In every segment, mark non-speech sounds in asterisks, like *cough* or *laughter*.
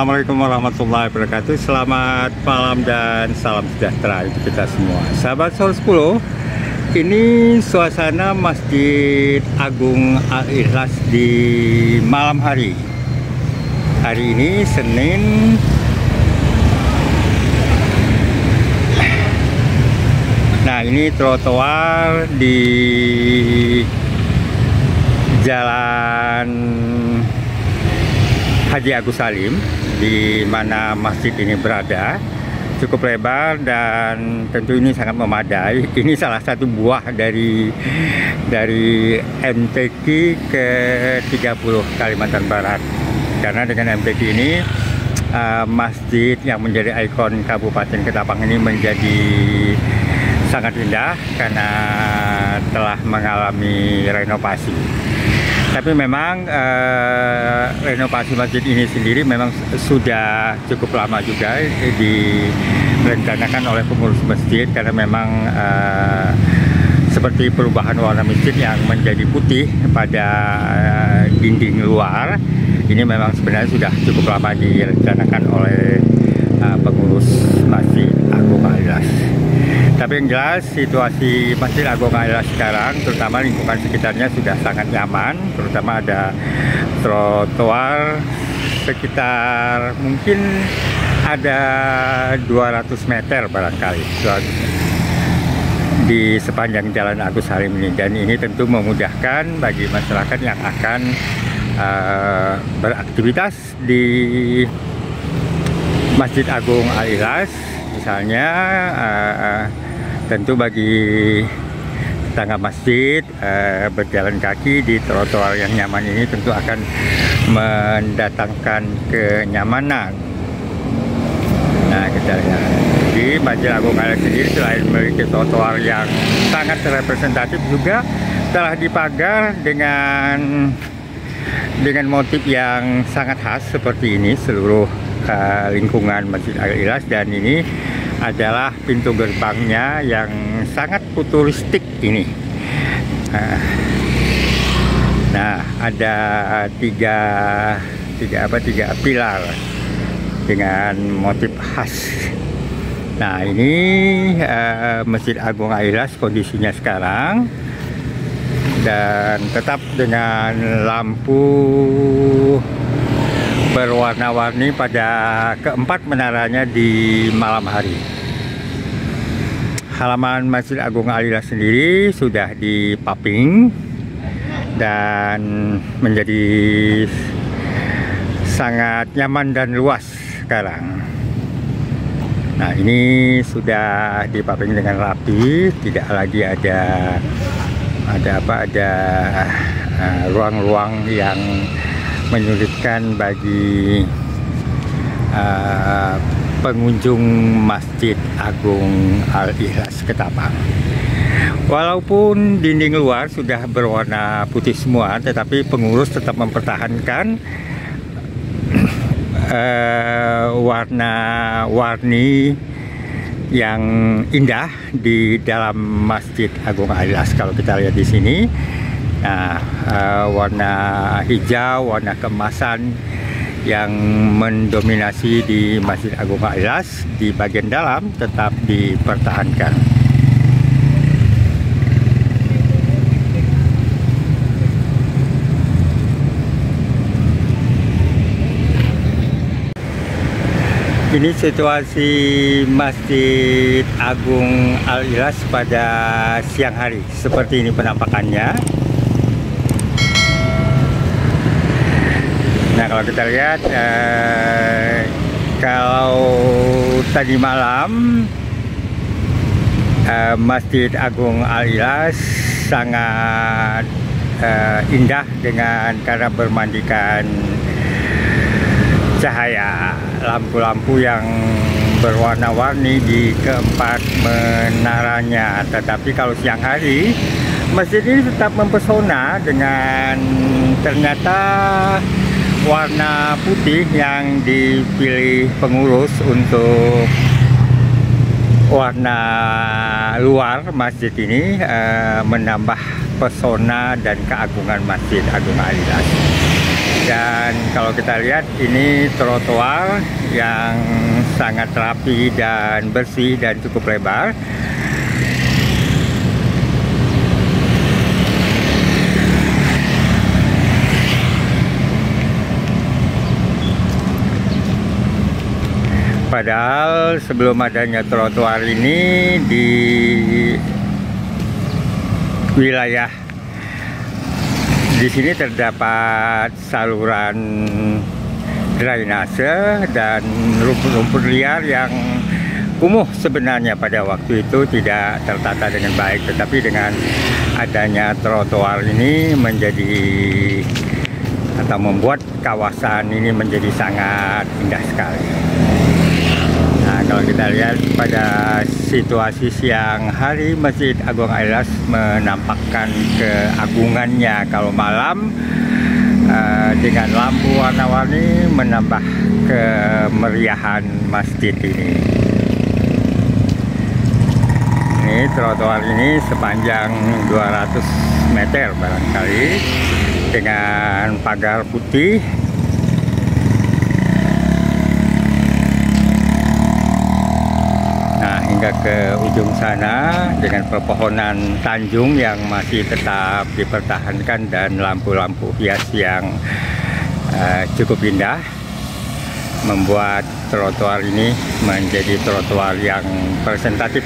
Assalamualaikum warahmatullahi wabarakatuh. Selamat malam dan salam sejahtera untuk kita semua. Sahabat Sol 10 Ini suasana Masjid Agung Al-Ikhlas di malam hari. Hari ini Senin Nah ini trotoar di Jalan Haji Agus Salim di mana masjid ini berada cukup lebar dan tentu ini sangat memadai. *laughs* Ini salah satu buah dari dari MTQ ke 30 Kalimantan Barat. Karena dengan MTQ ini uh, masjid yang menjadi ikon Kabupaten Ketapang ini menjadi sangat indah karena telah mengalami renovasi tapi memang uh, renovasi masjid ini sendiri memang sudah cukup lama juga direncanakan oleh pengurus masjid karena memang uh, seperti perubahan warna masjid yang menjadi putih pada uh, dinding luar ini memang sebenarnya sudah cukup lama direncanakan oleh uh, pengurus. Tapi yang jelas situasi Masjid Agung Al sekarang, terutama lingkungan sekitarnya sudah sangat nyaman, terutama ada trotoar sekitar mungkin ada 200 meter barangkali. Di sepanjang Jalan Agus Salim ini. Dan ini tentu memudahkan bagi masyarakat yang akan uh, beraktivitas di Masjid Agung Al Ilas misalnya uh, tentu bagi tangga masjid uh, berjalan kaki di trotoar yang nyaman ini tentu akan mendatangkan kenyamanan. Nah kita lihat di Masjid Agung Al sendiri selain memiliki trotoar yang sangat representatif juga telah dipagar dengan dengan motif yang sangat khas seperti ini seluruh uh, lingkungan Masjid Al Ilas dan ini adalah pintu gerbangnya yang sangat futuristik ini. Nah, nah ada tiga tiga apa tiga pilar dengan motif khas. Nah ini uh, Masjid Agung Ailas kondisinya sekarang dan tetap dengan lampu berwarna-warni pada keempat menaranya di malam hari. Halaman Masjid Agung Alila sendiri sudah dipaping dan menjadi sangat nyaman dan luas sekarang. Nah ini sudah dipaping dengan rapi, tidak lagi ada ada apa ada eh, ruang-ruang uh, yang menyulitkan bagi uh, pengunjung Masjid Agung Al-Ikhlas Ketapang. Walaupun dinding luar sudah berwarna putih semua, tetapi pengurus tetap mempertahankan *clears throat* uh, warna-warni yang indah di dalam Masjid Agung Al-Ikhlas. Kalau kita lihat di sini, Nah, uh, warna hijau, warna kemasan yang mendominasi di Masjid Agung Ilas di bagian dalam tetap dipertahankan. Ini situasi Masjid Agung Al Ilas pada siang hari. Seperti ini penampakannya. Kalau kita lihat eh, kalau tadi malam eh, Masjid Agung Al Ilas sangat eh, indah dengan karena bermandikan cahaya lampu-lampu yang berwarna-warni di keempat menaranya. Tetapi kalau siang hari masjid ini tetap mempesona dengan ternyata warna putih yang dipilih pengurus untuk warna luar masjid ini uh, menambah pesona dan keagungan Masjid Agung Alilas. dan kalau kita lihat ini trotoar yang sangat rapi dan bersih dan cukup lebar Padahal sebelum adanya trotoar ini di wilayah di sini terdapat saluran drainase dan rumput-rumput liar yang kumuh sebenarnya pada waktu itu tidak tertata dengan baik tetapi dengan adanya trotoar ini menjadi atau membuat kawasan ini menjadi sangat indah sekali kalau kita lihat pada situasi siang hari Masjid Agung Ailas menampakkan keagungannya. Kalau malam uh, dengan lampu warna-warni menambah kemeriahan masjid ini. Ini trotoar ini sepanjang 200 meter barangkali dengan pagar putih hingga ke ujung sana dengan pepohonan tanjung yang masih tetap dipertahankan dan lampu-lampu hias yang uh, cukup indah membuat trotoar ini menjadi trotoar yang presentatif.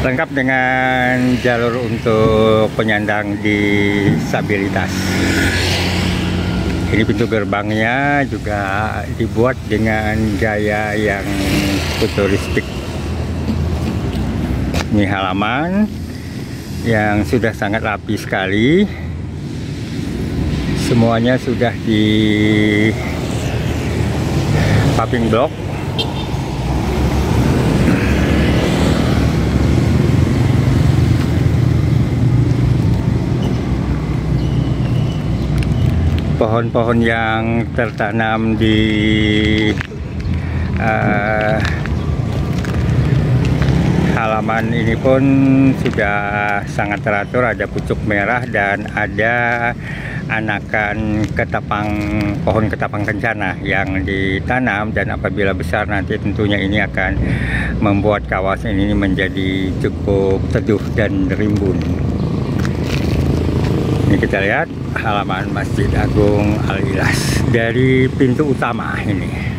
Lengkap dengan jalur untuk penyandang disabilitas. Ini pintu gerbangnya juga dibuat dengan gaya yang futuristik ini halaman yang sudah sangat rapi sekali. Semuanya sudah di paving block. Pohon-pohon yang tertanam di uh, halaman ini pun sudah sangat teratur. Ada pucuk merah dan ada anakan ketapang pohon ketapang kencana yang ditanam. Dan apabila besar nanti tentunya ini akan membuat kawasan ini menjadi cukup teduh dan rimbun. Ini kita lihat halaman Masjid Agung Al-Ilas dari pintu utama ini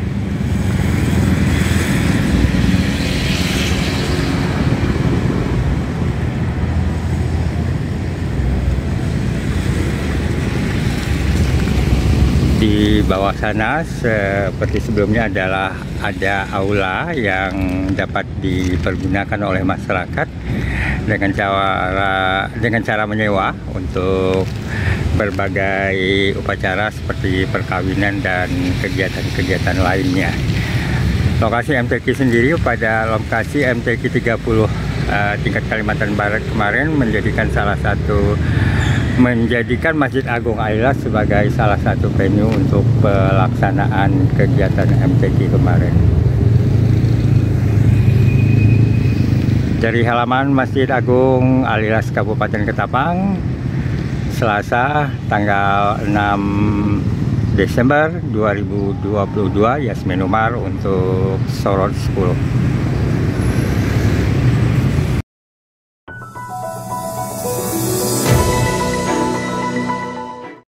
di bawah sana seperti sebelumnya adalah ada aula yang dapat dipergunakan oleh masyarakat dengan cara dengan cara menyewa untuk berbagai upacara seperti perkawinan dan kegiatan-kegiatan lainnya. Lokasi MTQ sendiri pada lokasi MTQ 30 uh, tingkat Kalimantan Barat kemarin menjadikan salah satu menjadikan Masjid Agung Ailas sebagai salah satu venue untuk pelaksanaan kegiatan MTQ kemarin. Dari halaman Masjid Agung Alilas Kabupaten Ketapang, Selasa tanggal 6 Desember 2022, Yasmin Umar untuk Sorot 10.